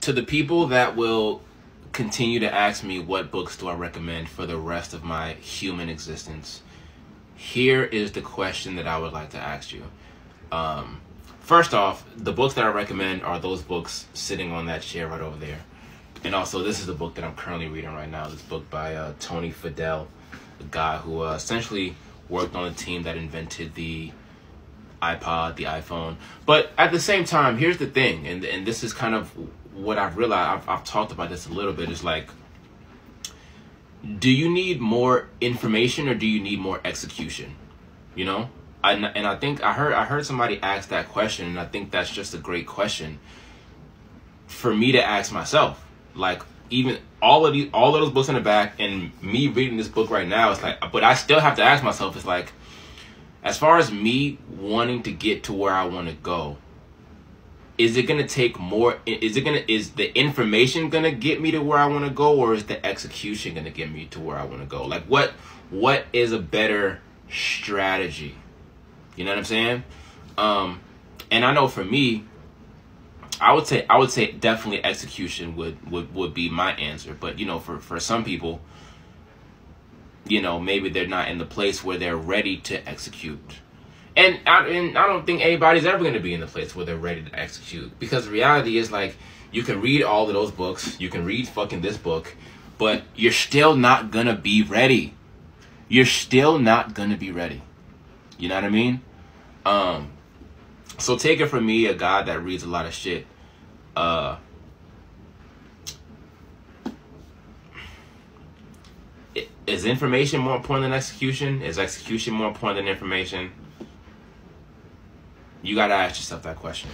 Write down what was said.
to the people that will continue to ask me what books do I recommend for the rest of my human existence, here is the question that I would like to ask you. Um, first off, the books that I recommend are those books sitting on that chair right over there. And also, this is the book that I'm currently reading right now. This book by uh, Tony Fadell, the guy who uh, essentially worked on the team that invented the iPod, the iPhone. But at the same time, here's the thing, and and this is kind of what I've realized. I've, I've talked about this a little bit. Is like, do you need more information or do you need more execution? You know, I, and I think I heard I heard somebody ask that question, and I think that's just a great question for me to ask myself. Like, even all of these, all of those books in the back, and me reading this book right now, it's like, but I still have to ask myself. It's like as far as me wanting to get to where I want to go, is it gonna take more? Is it gonna is the information gonna get me to where I want to go, or is the execution gonna get me to where I want to go? Like what what is a better strategy? You know what I'm saying? Um, and I know for me, I would say I would say definitely execution would would would be my answer. But you know, for for some people, you know, maybe they're not in the place where they're ready to execute. And I, and I don't think anybody's ever going to be in the place where they're ready to execute because the reality is like you can read all of those books, you can read fucking this book, but you're still not going to be ready. You're still not going to be ready. You know what I mean? Um so take it from me, a guy that reads a lot of shit. Uh is information more important than execution? Is execution more important than information? You got to ask yourself that question.